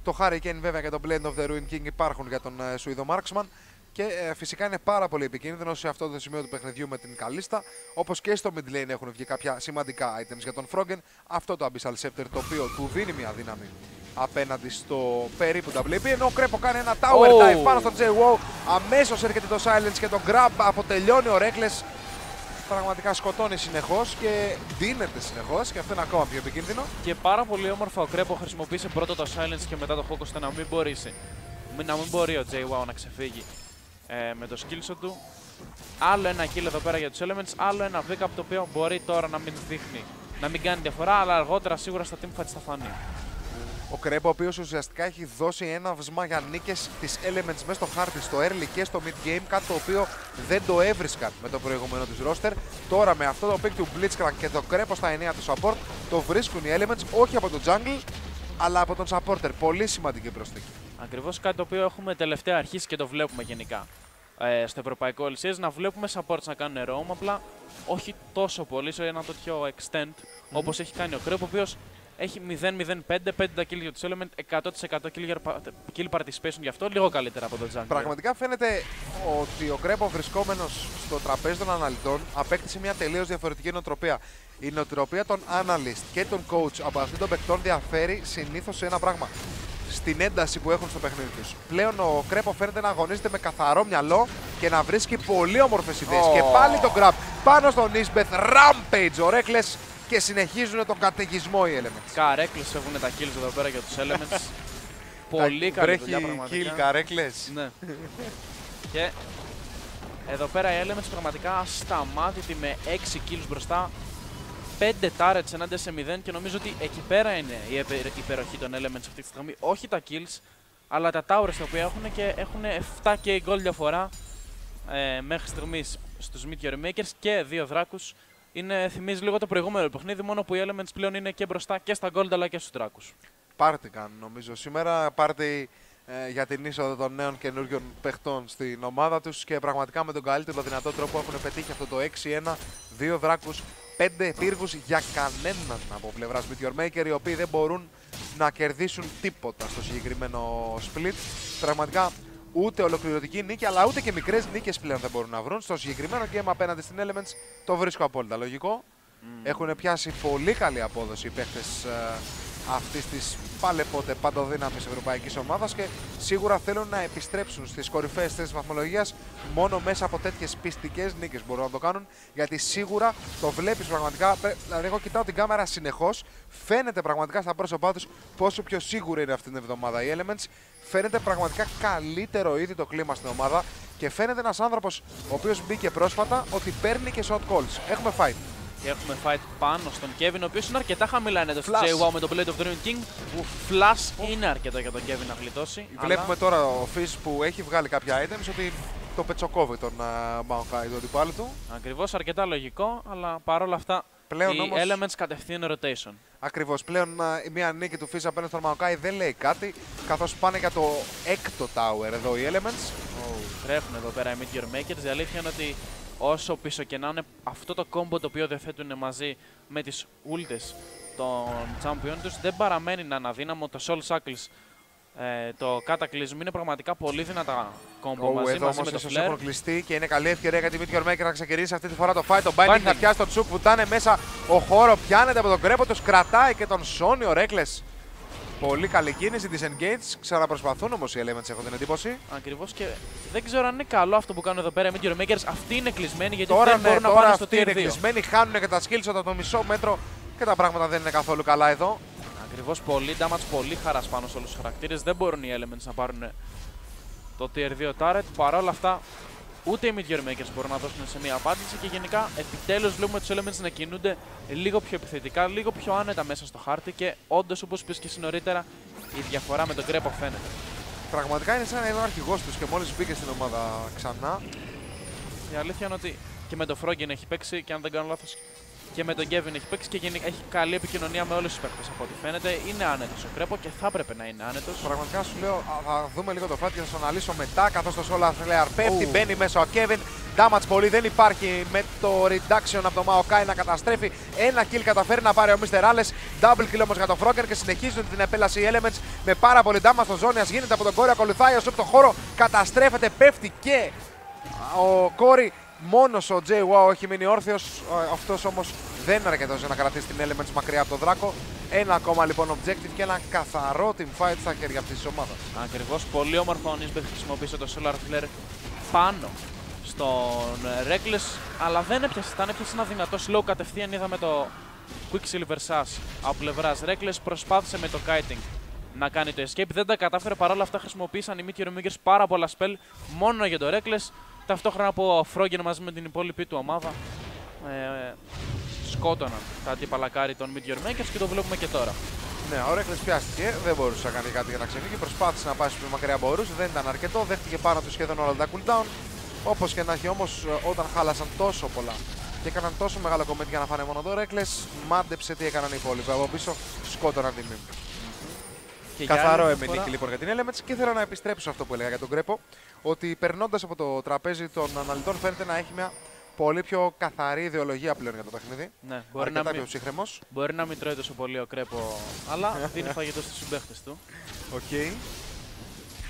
Το Hurricane βέβαια και το Blade of the Ruin King υπάρχουν για τον uh, Σουηδο Marksman. Και ε, φυσικά είναι πάρα πολύ επικίνδυνο σε αυτό το σημείο του παιχνιδιού με την Καλίστα. Όπως και στο mid lane έχουν βγει κάποια σημαντικά items για τον Froggen. Αυτό το Abyssal Scepter το οποίο του δίνει μια δύναμη απέναντι στο περίπου WP. Ενώ ο Κρέπο κάνει ένα tower oh. dive πάνω στον JWO. Αμέσως έρχεται το Silence και το grab. Αποτελειώνει ο Reckless. Πραγματικά σκοτώνει συνεχώς και δίνεται συνεχώς και αυτό είναι ακόμα πιο επικίνδυνο. Και πάρα πολύ όμορφα ο Κρέπο χρησιμοποίησε πρώτο το Silence και μετά το Hawk ώστε να μην μπορείς, να μην μπορεί ο JWO να ξεφύγει ε, με το skillshot του. Άλλο ένα kill εδώ πέρα για τους Elements, άλλο ένα pick-up το οποίο μπορεί τώρα να μην δείχνει, να μην κάνει διαφορά, αλλά αργότερα σίγουρα στα teamfights θα φανεί. Ο Κρέμπο, ο οποίος ουσιαστικά έχει δώσει ένα βήμα για νίκες της Elements μέσα στο χάρτη, στο early και στο mid game. Κάτι το οποίο δεν το έβρισκαν με το προηγούμενο τους roster. Τώρα με αυτό το pick του Blitzcrank και το Κρέμπο στα 9 του support, το βρίσκουν οι Elements όχι από τον jungle, αλλά από τον supporter. Πολύ σημαντική προσθήκη. Ακριβώς κάτι το οποίο έχουμε τελευταία αρχίσει και το βλέπουμε γενικά ε, στο ευρωπαϊκό LCS. Να βλέπουμε supports να κάνουν roam, απλά όχι τόσο πολύ σε ένα τέτοιο extent mm -hmm. όπως έχει κάνει ο Κρέπ, ο οποίος έχει 0-0-5, 5 τα kill για του Element, 100% kill, kill participation γι' αυτό, λίγο καλύτερα από τον Jungle. Πραγματικά φαίνεται ότι ο Κρέπο βρισκόμενος στο τραπέζι των αναλυτών απέκτησε μια τελείως διαφορετική νοοτροπία. Η νοοτροπία των analyst και των coach από αυτήν των παικτών διαφέρει συνήθως σε ένα πράγμα στην ένταση που έχουν στο παιχνίδι τους. Πλέον ο Κρέπο φαίνεται να αγωνίζεται με καθαρό μυαλό και να βρίσκει πολύ όμορφες ιδέες. Oh. Και πάλι το grab πάνω στον Ισμπεθ. Rampage ο Reckless και συνεχίζουν τον καταιγισμό οι Elements. Καρέκλε έχουν τα kills εδώ πέρα για τους Elements. πολύ καλή δουλειά πραγματικά. Kill καρέκλε. Ναι. και εδώ πέρα οι Elements πραγματικά σταμάτητη με 6 kills μπροστά. 5 turrets ενάντια σε 0 και νομίζω ότι εκεί πέρα είναι η υπεροχή των Elements αυτή τη στιγμή. Όχι τα kills, αλλά τα towers τα οποία έχουν και έχουν 7k gold διαφορά ε, μέχρι στιγμής στους Meteor Makers και δύο δράκους. Είναι, θυμίζει λίγο το προηγούμενο παιχνίδι, μόνο που οι Elements πλέον είναι και μπροστά και στα gold αλλά και στους δράκους. Πάρτι κάνουν νομίζω σήμερα, πάρτι ε, για την είσοδο των νέων καινούριων παιχτών στην ομάδα τους και πραγματικά με τον καλύτερο δυνατό τρόπο έχουν πετύχει αυτό το 6-1, δύο δράκους πέντε πύργους για κανέναν από πλευράς Meteor Maker, οι οποίοι δεν μπορούν να κερδίσουν τίποτα στο συγκεκριμένο split. Πραγματικά ούτε ολοκληρωτική νίκη, αλλά ούτε και μικρές νίκες πλέον δεν μπορούν να βρουν. Στο συγκεκριμένο game απέναντι στην Elements το βρίσκω απόλυτα λογικό. Mm. Έχουν πιάσει πολύ καλή απόδοση οι παίχτε ε, αυτής της πάλεπότε παντοδύναμης ευρωπαϊκής ομάδας και σίγουρα θέλουν να επιστρέψουν στις κορυφαίες θέσεις βαθμολογίας μόνο μέσα από τέτοιες πιστικές νίκες μπορούν να το κάνουν. Γιατί σίγουρα το βλέπεις πραγματικά. Δηλαδή, εγώ κοιτάω την κάμερα συνεχώς. Φαίνεται πραγματικά στα πρόσωπά τους πόσο πιο σίγουρη είναι αυτή την εβδομάδα οι Elements. Φαίνεται πραγματικά καλύτερο ήδη το κλίμα στην ομάδα και φαίνεται ένας άνθρωπος ο οποίος μπήκε πρόσφατα ότι παίρνει και shot calls. Έχουμε fight. Και έχουμε fight πάνω στον Kevin, ο οποίος είναι αρκετά χαμηλά είναι το JWOW με το Blade of the Ruin King. Που flash είναι αρκετό για τον Kevin να γλιτώσει. Βλέπουμε αλλά... τώρα ο Fizz που έχει βγάλει κάποια items ότι το πετσοκόβει τον uh, Maokai, τον αντιπάλου του. Ακριβώς, αρκετά λογικό, αλλά παρόλα αυτά Πλέον οι όμως... Elements κατευθείαν rotation. Ακριβώς. Πλέον uh, μια νίκη του Fizz απέναντι στον Maokai δεν λέει κάτι, καθώς πάνε για το έκτο tower εδώ οι Elements. Oh, τρέχουν εδώ πέρα οι Meteor Makers. Η αλήθεια είναι ότι όσο πίσω και να είναι αυτό το κόμπο το οποίο διαθέτουν μαζί με τις ούλτες των champion τους δεν παραμένει να αναδύναμο το Soul Shackles ε, το Cataclysm είναι πραγματικά πολύ δυνατά κόμπο oh, μαζί, εδώ μαζί με το Flair. έχουν κλειστεί και είναι καλή ευκαιρία για τη Meteor Maker να ξεκινήσει αυτή τη φορά το fight. Το Binding θα πιάσει τον Τσουκ, βουτάνε μέσα ο χώρο, πιάνεται από τον κρέπο, τους κρατάει και τον σώνει ο Reckless. Πολύ καλή κίνηση disengage. Ξαναπροσπαθούν όμως οι Elements, έχω την εντύπωση. Ακριβώς και δεν ξέρω αν είναι καλό αυτό που κάνουν εδώ πέρα οι Meteor Makers. Αυτοί είναι κλεισμένοι γιατί τώρα, δεν ναι, μπορούν τώρα να πάνε στο tier 2. Είναι κλεισμένοι, χάνουν και τα skills από το μισό μέτρο και τα πράγματα δεν είναι καθόλου καλά εδώ. Ακριβώς πολύ damage, πολύ χαράς πάνω σε όλους τους χαρακτήρες. Δεν μπορούν οι Elements να πάρουν το tier 2 turret. Παρ' όλα αυτά ούτε οι Meteor Makers μπορούν να δώσουν σε μια απάντηση και γενικά επιτέλους βλέπουμε τους Elements να κινούνται λίγο πιο επιθετικά, λίγο πιο άνετα μέσα στο χάρτη και όντως όπως πεις και εσύ νωρίτερα η διαφορά με τον Κρέπο φαίνεται. Πραγματικά είναι σαν να είναι ο αρχηγός τους και μόλις μπήκε στην ομάδα ξανά. Η αλήθεια είναι ότι και με το Froggen έχει παίξει και αν δεν κάνω λάθος και με τον Kevin έχει παίξει και γενι- έχει καλή επικοινωνία με όλους τους παίχτε από ό,τι φαίνεται. Είναι άνετος ο Κρέπο και θα έπρεπε να είναι άνετος. Πραγματικά σου λέω, α, θα δούμε λίγο το fight και θα σου αναλύσω μετά. Καθώς το Solar Flare πέφτει, Ου. μπαίνει μέσα ο Kevin. Damage πολύ δεν υπάρχει με το reduction από το Maokai να καταστρέφει. Ένα kill καταφέρει να πάρει ο Mr. Ales. Double kill όμως για τον Frogger και συνεχίζουν την επέλαση οι Elements με πάρα πολύ damage στο Zonias. Γίνεται από τον Κόρη, ακολουθάει ο Σουπ το χώρο, καταστρέφεται, πέφτει και ο Κόρη. Μόνος ο Jay Wow έχει μείνει όρθιος. Αυτός όμως δεν είναι αρκετός για να κρατήσει την Elements μακριά από τον Δράκο. Ένα ακόμα λοιπόν objective και ένα καθαρό team fight στα χέρια αυτής της ομάδας. Ακριβώς. Πολύ όμορφο ο Nisbet χρησιμοποίησε το Solar Flare πάνω στον ε, Reckless, αλλά δεν έπιασε. Ήταν έπιασε ένα δυνατό slow κατευθείαν. Είδαμε το Quicksilver Sash από πλευράς Reckless. Προσπάθησε με το kiting να κάνει το escape. Δεν τα κατάφερε. Παρ' όλα αυτά χρησιμοποίησαν οι Meteor Makers πάρα πολλά spell μόνο για το Reckless. Ταυτόχρονα που ο Froggen μαζί με την υπόλοιπη του ομάδα ε, σκότωναν τα αντιπαλακάρι των Meteor Makers και το βλέπουμε και τώρα. Ναι, ο Ρέκλε πιάστηκε, δεν μπορούσε να κάνει κάτι για να ξεφύγει. Προσπάθησε να πάει όσο πιο μακριά μπορούσε, δεν ήταν αρκετό. Δέχτηκε πάνω του σχεδόν όλα τα cooldown. Όπως και να έχει όμως, όταν χάλασαν τόσο πολλά και έκαναν τόσο μεγάλο κομμάτι για να φάνε μόνο το Ρέκλε, μάντεψε τι έκαναν οι υπόλοιποι. Από πίσω σκότωναν την μίμη. Και για Καθαρό άλλη έμενε φορά- λοιπόν για την Elements και θέλω να επιστρέψω σε αυτό που έλεγα για τον Κρέπο. Ότι περνώντας από το τραπέζι των αναλυτών φαίνεται να έχει μια πολύ πιο καθαρή ιδεολογία πλέον για το παιχνίδι. Ναι, μπορεί να, Αρκετά μην, πιο ψύχρεμος. μπορεί να μην τρώει τόσο πολύ ο Κρέπο, αλλά δίνει φαγητό στους συμπαίχτες του. Οκ.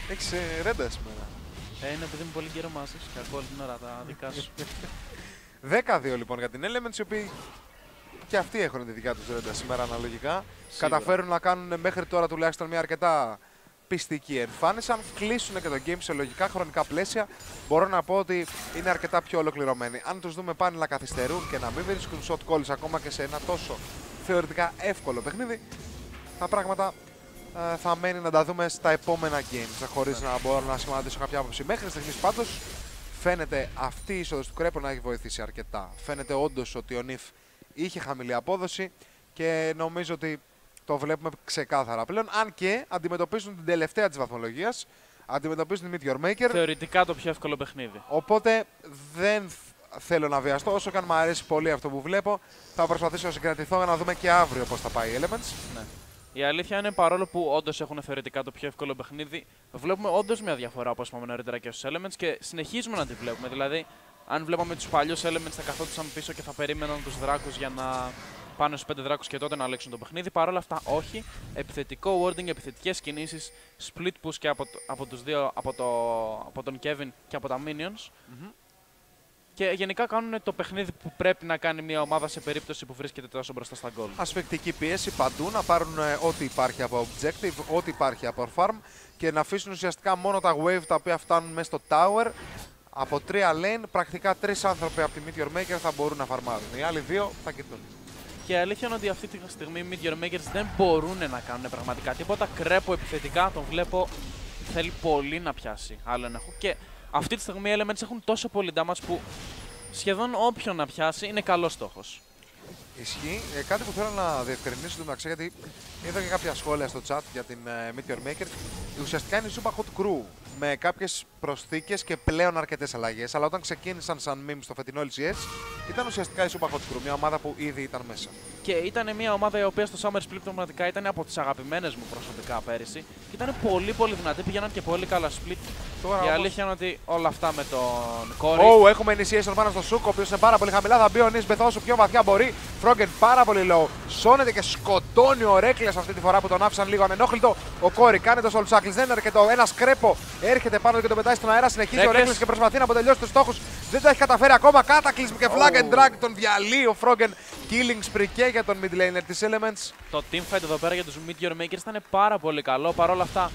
Έχεις ρέντα σήμερα. Ε, είναι επειδή είμαι πολύ καιρό μαζί σου και ακούω όλη την ώρα τα δικά σου. 10-2 λοιπόν για την Elements, οι οποίοι και αυτοί έχουν τη δικιά τους ρέντα σήμερα αναλογικά. Σίγουρα. Καταφέρουν να κάνουν μέχρι τώρα τουλάχιστον μια αρκετά πιστική εμφάνιση. Αν κλείσουν και το game σε λογικά χρονικά πλαίσια, μπορώ να πω ότι είναι αρκετά πιο ολοκληρωμένοι. Αν τους δούμε πάλι να καθυστερούν και να μην βρίσκουν shot calls ακόμα και σε ένα τόσο θεωρητικά εύκολο παιχνίδι, τα πράγματα ε, θα μένει να τα δούμε στα επόμενα games, χωρίς να μπορώ να σχηματίσω κάποια άποψη. Μέχρι στιγμής πάντως φαίνεται αυτή η είσοδος του Κρέπο να έχει βοηθήσει αρκετά. Φαίνεται όντως ότι ο Νιφ είχε χαμηλή απόδοση και νομίζω ότι το βλέπουμε ξεκάθαρα πλέον. Αν και αντιμετωπίζουν την τελευταία της βαθμολογίας, αντιμετωπίζουν την Meteor Maker. Θεωρητικά το πιο εύκολο παιχνίδι. Οπότε δεν θ- θέλω να βιαστώ. Όσο και αν μου αρέσει πολύ αυτό που βλέπω, θα προσπαθήσω να συγκρατηθώ για να δούμε και αύριο πώς θα πάει η Elements. Ναι. Η αλήθεια είναι παρόλο που όντως έχουν θεωρητικά το πιο εύκολο παιχνίδι, βλέπουμε όντως μια διαφορά όπως είπαμε νωρίτερα και στους Elements και συνεχίζουμε να τη βλέπουμε. Δηλαδή, αν βλέπαμε τους παλιούς Elements θα καθόντουσαν πίσω και θα περίμεναν τους δράκους για να πάνε στους 5 δράκους και τότε να αλλάξουν το παιχνίδι. Παρ' όλα αυτά, όχι. Επιθετικό wording, επιθετικές κινήσεις, split push και από, το- από τους δύο, από, το, από τον Kevin και από τα Minions. Και γενικά κάνουν το παιχνίδι που πρέπει να κάνει μια ομάδα σε περίπτωση που βρίσκεται τόσο μπροστά στα goal. Ασφεκτική πίεση παντού, να πάρουν ε, ό,τι υπάρχει από objective, ό,τι υπάρχει από farm και να αφήσουν ουσιαστικά μόνο τα wave τα οποία φτάνουν μέσα στο tower. Από τρία lane, πρακτικά τρεις άνθρωποι από τη Meteor Maker θα μπορούν να φαρμάρουν. Οι άλλοι δύο θα κοιτούν. Και η αλήθεια είναι ότι αυτή τη στιγμή οι Meteor Makers δεν μπορούν να κάνουν πραγματικά τίποτα. Κρέπο επιθετικά, τον βλέπω θέλει πολύ να πιάσει άλλο έλεγχο. Και αυτή τη στιγμή οι Elements έχουν τόσο πολύ damage που σχεδόν όποιον να πιάσει είναι καλός στόχος. Ισχύει. Ε, κάτι που θέλω να διευκρινίσω το μεταξύ, γιατί είδα και κάποια σχόλια στο chat για την ε, Meteor Maker. Ουσιαστικά είναι η Super Hot Crew με κάποιες προσθήκες και πλέον αρκετές αλλαγές. Αλλά όταν ξεκίνησαν σαν meme στο φετινό LCS, ήταν ουσιαστικά η Super Hot Crew, μια ομάδα που ήδη ήταν μέσα. Και ήταν μια ομάδα η οποία στο Summer Split πραγματικά ήταν από τις αγαπημένες μου προσωπικά πέρυσι. Και ήταν πολύ πολύ δυνατή, πήγαιναν και πολύ καλά split. Τώρα η όμως- αλήθεια είναι ότι όλα αυτά με τον Κόρη. Oh, έχουμε initiation πάνω στο Σούκ, ο οποίος είναι πάρα πολύ χαμηλά. Θα μπει ο Νίσμπεθ όσο πιο βαθιά μπορεί. Φρόγκεν πάρα πολύ low. Σώνεται και σκοτώνει ο Ρέκλε αυτή τη φορά που τον άφησαν λίγο ανενόχλητο. Ο Κόρη κάνει το Soul Shackles, δεν είναι αρκετό. Ένα σκρέπο έρχεται πάνω και τον πετάει στον αέρα. Συνεχίζει ο Reckless. Ρέκλε και προσπαθεί να αποτελειώσει τους στόχους. Δεν τα έχει καταφέρει ακόμα. Cataclysm και flag and Oh. drag τον διαλύει ο Φρόγκεν. Killing spree και για τον mid laner της Elements. Το teamfight εδώ πέρα για τους Meteor Makers ήταν πάρα πολύ καλό. Παρ' όλα αυτά,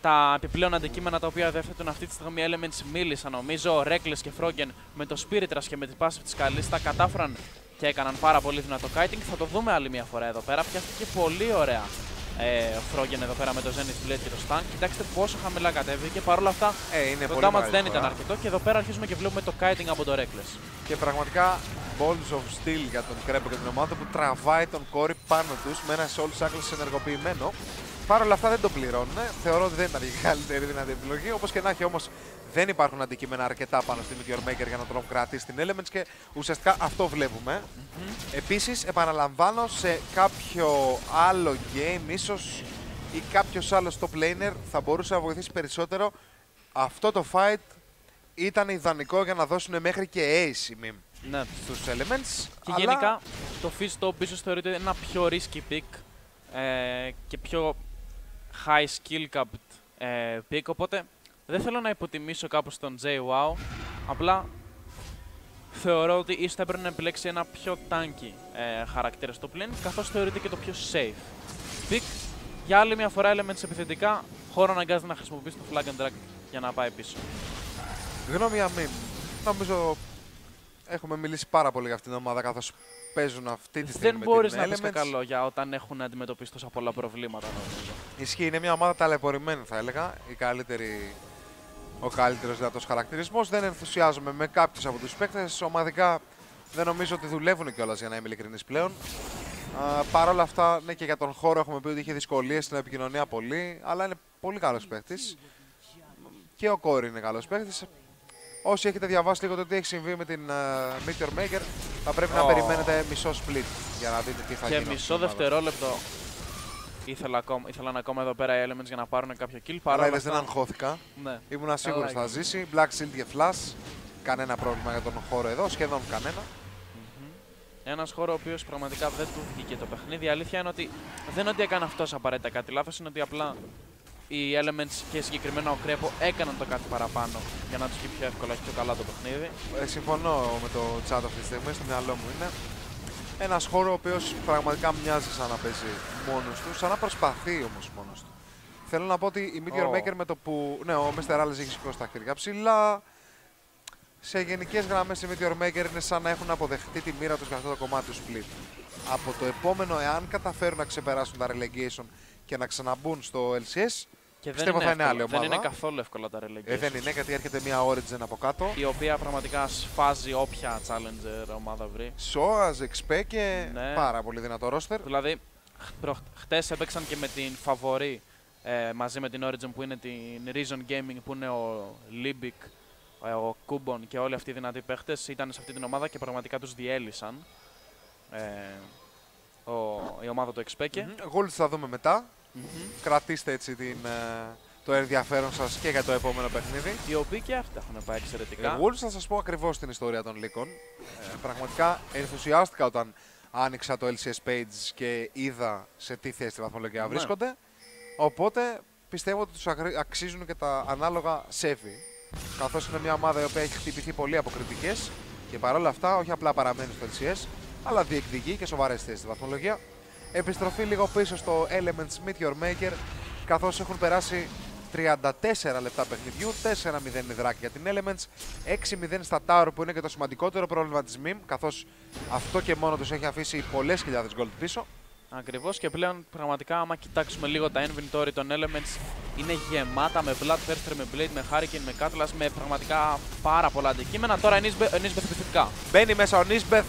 τα επιπλέον αντικείμενα τα οποία διαθέτουν αυτή τη στιγμή οι Elements μίλησαν. Νομίζω ο Reckless και Froggen με το Spirit Rush και με την passive της καλής τα κατάφεραν και έκαναν πάρα πολύ δυνατό kiting. Θα το δούμε άλλη μια φορά εδώ πέρα. Πιάστηκε πολύ ωραία ε, ο Froggen εδώ πέρα με το Zenith Blade και το Stun. Κοιτάξτε πόσο χαμηλά κατέβηκε. Παρ' όλα αυτά, Ε, είναι το πολύ damage μεγάλη δεν διαφορά. ήταν αρκετό και εδώ πέρα αρχίζουμε και βλέπουμε το kiting από το Reckless. Και πραγματικά balls of steel για τον Κρέμπο και την ομάδα που τραβάει τον κόρη πάνω τους με ένα soul shackles ενεργοποιημένο. Παρ' όλα αυτά δεν το πληρώνουν. Θεωρώ ότι δεν ήταν η καλύτερη δυνατή επιλογή. Όπως και να έχει όμως δεν υπάρχουν αντικείμενα αρκετά πάνω στη Meteor Maker για να τον κρατήσει την Elements και ουσιαστικά αυτό βλέπουμε. Επίσης, επαναλαμβάνω, σε κάποιο άλλο game, ίσως ή κάποιος άλλος top laner θα μπορούσε να βοηθήσει περισσότερο. Αυτό το fight ήταν ιδανικό για να δώσουν μέχρι και ace η meme Ναι. στους elements. Και αλλά γενικά το Fizz Top ίσως θεωρείται ένα πιο risky pick ε, και πιο high skill capped ε, pick, οπότε δεν θέλω να υποτιμήσω κάπως τον JWoww, απλά θεωρώ ότι ίσως θα έπρεπε να επιλέξει ένα πιο tanky ε, χαρακτήρα στο plane, καθώς θεωρείται και το πιο safe pick. Για άλλη μια φορά Elements επιθετικά, χώρο αναγκάζεται να χρησιμοποιήσει το flag and drag για να πάει πίσω. Γνώμη για meme. Νομίζω έχουμε μιλήσει πάρα πολύ για αυτήν την ομάδα καθώς παίζουν αυτή τη στιγμή Δεν με μπορείς την να πεις Elements. κακά λόγια όταν έχουν να αντιμετωπίσει τόσα πολλά προβλήματα νομίζω. Ισχύει, είναι μια ομάδα ταλαιπωρημένη θα έλεγα. Η καλύτερη, ο καλύτερος δυνατός χαρακτηρισμός. Δεν ενθουσιάζομαι με κάποιους από τους παίκτες. Ομαδικά δεν νομίζω ότι δουλεύουν κιόλας για να είμαι ειλικρινής πλέον. Παρ' όλα αυτά, ναι και για τον χώρο έχουμε πει ότι είχε δυσκολίες στην επικοινωνία πολύ, αλλά είναι πολύ καλός παίκτης. Και ο Κόρη είναι καλός παίκτης. Όσοι έχετε διαβάσει λίγο το τι έχει συμβεί με την uh, Meteor Maker, θα πρέπει να Ω. περιμένετε μισό split για να δείτε τι θα Και γίνει. μισό δευτερόλεπτο ήθελα ακόμα, ήθελαν ακόμα εδώ πέρα οι Elements για να πάρουν κάποιο kill. Παρά Αλλά όλα είδες, δεν αυτά, αγχώθηκα. ναι. Ήμουν σίγουρος Καλά θα έκανες. ζήσει. Black Shield και Flash. Κανένα πρόβλημα για τον χώρο εδώ, σχεδόν κανένα. Ένας χώρο ο οποίος πραγματικά δεν του βγήκε το παιχνίδι. Η αλήθεια είναι ότι δεν είναι ότι έκανε αυτός απαραίτητα κάτι λάθος, είναι ότι απλά οι Elements και συγκεκριμένα ο Κρέπο έκαναν το κάτι παραπάνω για να τους βγει πιο εύκολα και πιο καλά το παιχνίδι. Ε, συμφωνώ με το chat αυτή τη στιγμή, στο μυαλό μου είναι. Ένας χώρο ο οποίος πραγματικά μοιάζει σαν να παίζει μόνος του, σαν να προσπαθεί όμως μόνος του. Θέλω να πω ότι η Meteor Ω. Maker με το που. Ναι, ο Mr. Alice έχει σηκώσει τα χέρια ψηλά. Σε γενικές γραμμές η Meteor Maker είναι σαν να έχουν αποδεχτεί τη μοίρα τους για αυτό το κομμάτι τους split. Από το επόμενο, εάν καταφέρουν να ξεπεράσουν τα relegation και να ξαναμπούν στο LCS, Και Πιστεύω δεν, θα είναι είναι άλλη εύκολο. δεν ομάδα. είναι καθόλου εύκολα τα relegation. ε, δεν είναι γιατί έρχεται μια Origin από κάτω. Η οποία πραγματικά σφάζει όποια challenger ομάδα βρει. Soaz, XP και Ναι. πάρα πολύ δυνατό roster. Δηλαδή, χτες έπαιξαν και με την φαβορή ε, μαζί με την Origin που είναι την Reason Gaming που είναι ο Limbic, ε, ο Kubbon και όλοι αυτοί οι δυνατοί παίχτες. Ήταν σε αυτή την ομάδα και πραγματικά τους διέλυσαν. Ε, ο, η ομάδα του Εξπέκε. Γόλτ θα δούμε μετά. Κρατήστε έτσι την, ε, το ενδιαφέρον σας και για το επόμενο παιχνίδι. Οι οποίοι και αυτοί έχουν πάει εξαιρετικά. Ε, Wolves θα σας πω ακριβώς την ιστορία των λύκων. Ε, πραγματικά ενθουσιάστηκα όταν άνοιξα το LCS page και είδα σε τι θέση στη βαθμολογία Ναι. βρίσκονται. Οπότε πιστεύω ότι τους ακρι- αξίζουν και τα ανάλογα σέβη. Καθώς είναι μια ομάδα η οποία έχει χτυπηθεί πολύ από κριτικές και παρόλα αυτά όχι απλά παραμένει στο LCS, αλλά διεκδικεί και σοβαρές θέσεις στη βαθμολογία. Επιστροφή λίγο πίσω στο Elements Meteor Maker, καθώς έχουν περάσει 34 λεπτά παιχνιδιού, 4-0 νηδράκι για την Elements, 6-0 στα Tower που είναι και το σημαντικότερο πρόβλημα της MIM, καθώς αυτό και μόνο τους έχει αφήσει πολλές χιλιάδες gold πίσω. Ακριβώς και πλέον πραγματικά, άμα κοιτάξουμε λίγο τα inventory των Elements, είναι γεμάτα με Bloodthirster, με Blade, με Hurricane, με Cutlass, με πραγματικά πάρα πολλά αντικείμενα. Τώρα Nisbeth επιθετικά. Μπαίνει μέσα ο Νίσμπεθ,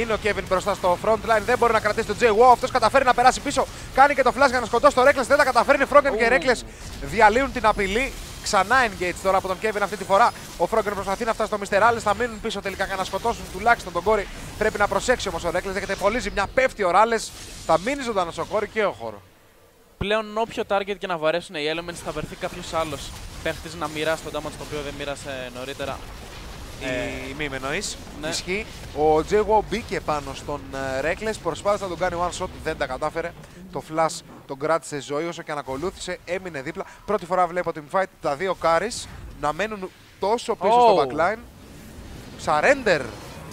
είναι ο Kevin μπροστά στο front line, δεν μπορεί να κρατήσει τον Jay Wow, αυτός καταφέρει να περάσει πίσω, κάνει και το flash για να σκοτώσει το Reckless, δεν τα καταφέρνει, Froggen και Ου. Reckless διαλύουν την απειλή. Ξανά engage τώρα από τον Kevin αυτή τη φορά. Ο Froggen προσπαθεί να φτάσει στο Mr. Rallis, θα μείνουν πίσω τελικά για να σκοτώσουν τουλάχιστον τον κόρη. Πρέπει να προσέξει όμως ο Reckless, δέχεται πολύ ζημιά, πέφτει ο Rallis, θα μείνει ζωντανός ο κόρη και ο χώρο. Πλέον όποιο target και να βαρέσουν οι Elements θα βρεθεί κάποιος άλλος παίχτης να μοιράσει τον damage το οποίο δεν μοίρασε νωρίτερα. Ε, Η μη με εννοείς. ναι. Ισχύει. Ο Τζέγο μπήκε πάνω στον ε, Reckless, προσπάθησε να τον κάνει one shot, δεν τα κατάφερε. Το flash τον κράτησε ζωή όσο και αν ακολούθησε, έμεινε δίπλα. Πρώτη φορά βλέπω την fight τα δύο carries να μένουν τόσο πίσω στο Oh. backline. Surrender.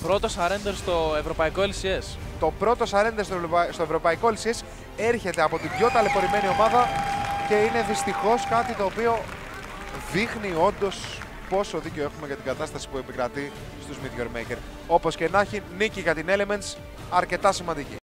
Πρώτο surrender στο ευρωπαϊκό LCS. Το πρώτο surrender στο, ευρωπα- στο ευρωπαϊκό LCS έρχεται από την πιο ταλαιπωρημένη ομάδα και είναι δυστυχώς κάτι το οποίο δείχνει όντως πόσο δίκιο έχουμε για την κατάσταση που επικρατεί στους Meteor Maker. Όπως και να έχει, νίκη για την Elements αρκετά σημαντική.